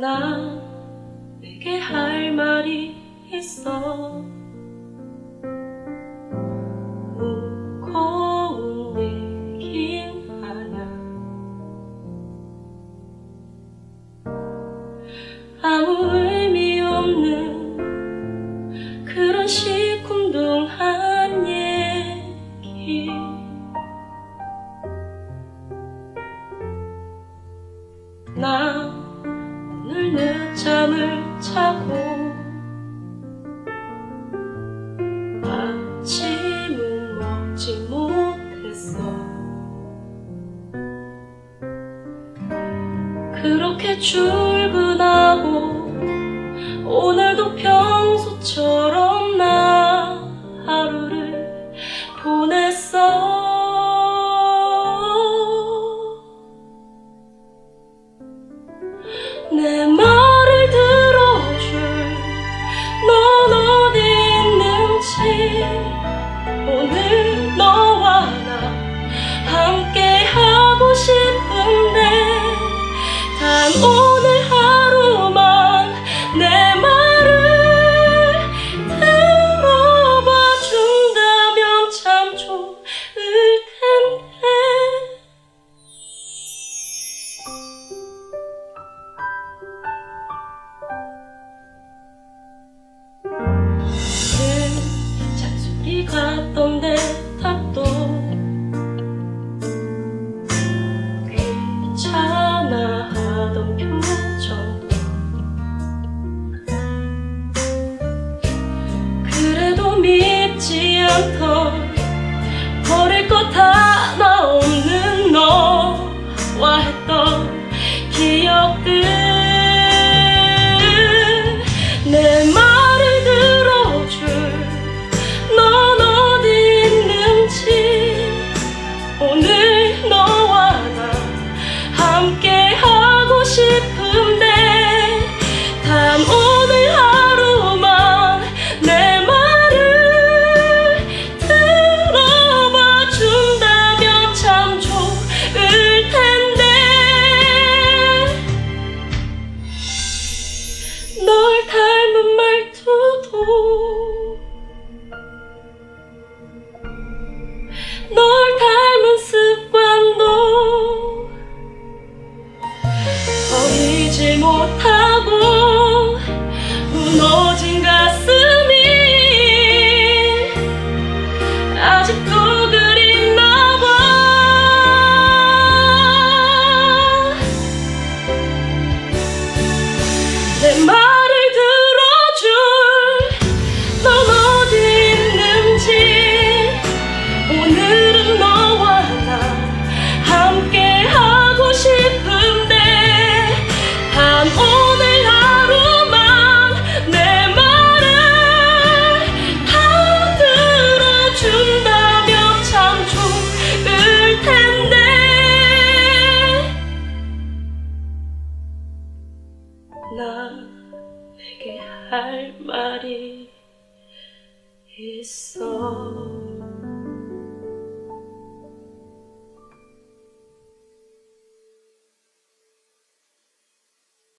나에게 할 말이 있어. 무거운 얘긴 아냐 아무 의미 없는 그런 시큰둥한 얘기 늦잠을 자고 아침은 먹지 못했어. 그렇게 출근하고 오늘도 평소처럼 나 하루를 보냈어. 내 오늘 하루만 내 말을 들어봐 준다면 참 좋을 텐데. 늘 잔소리 같던 Tổ 무너진 나에게 할 말이 있어